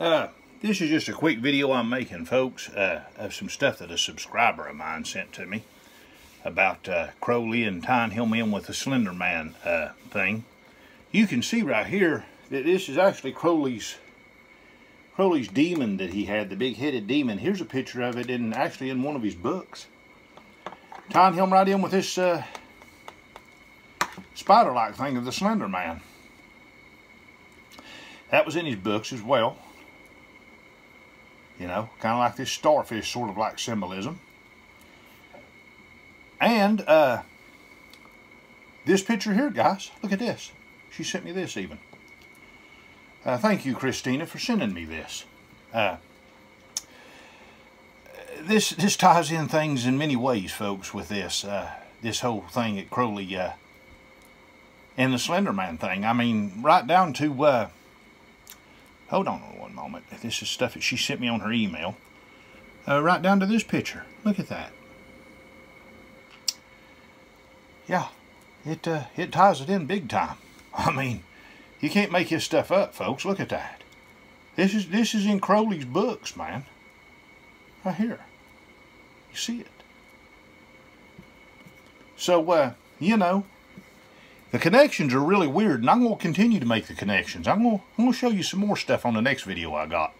Uh, this is just a quick video I'm making, folks, uh, of some stuff that a subscriber of mine sent to me about uh, Crowley and tying him in with the Slender Man uh, thing. You can see right here that this is actually Crowley's Crowley's demon that he had, the big-headed demon. Here's a picture of it in actually in one of his books. Tying him right in with this uh, spider-like thing of the Slender Man. That was in his books as well. You know, kind of like this starfish sort of like symbolism. And uh, this picture here, guys, look at this. She sent me this even. Uh, thank you, Christina, for sending me this. Uh, this this ties in things in many ways, folks, with this uh, this whole thing at Crowley uh, and the Slenderman thing. I mean, right down to uh, hold on one moment. This is stuff that she sent me on her email. Uh, right down to this picture. Look at that. Yeah, it uh, it ties it in big time. I mean, you can't make his stuff up, folks. Look at that. This is this is in Crowley's books, man. Right here. You see it. So, uh, you know, the connections are really weird, and I'm going to continue to make the connections. I'm going, I'm going to show you some more stuff on the next video I got.